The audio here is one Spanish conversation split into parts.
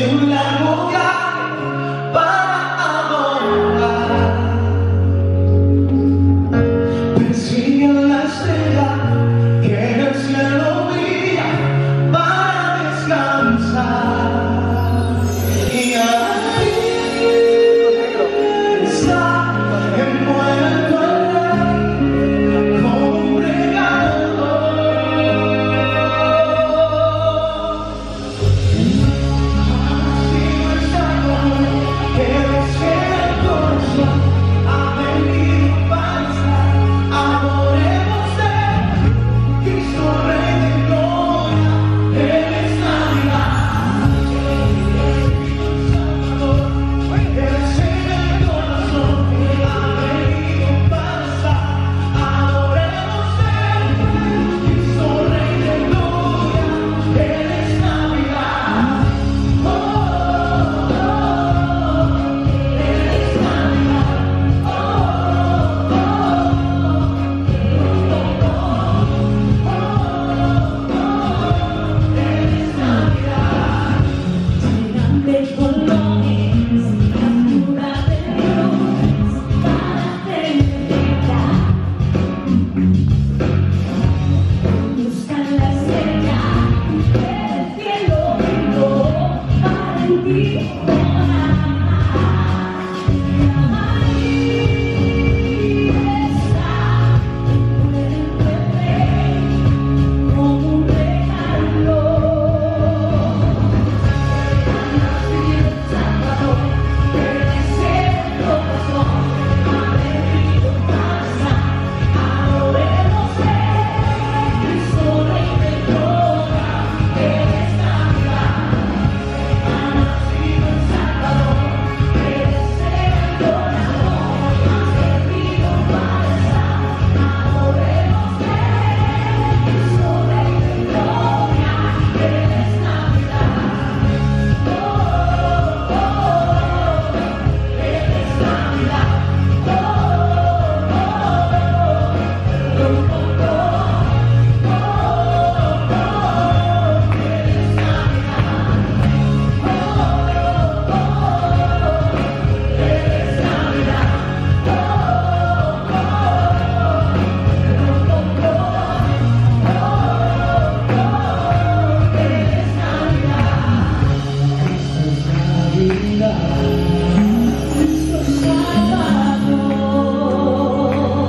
You love.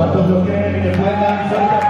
¿Cuántos lo creen que puedan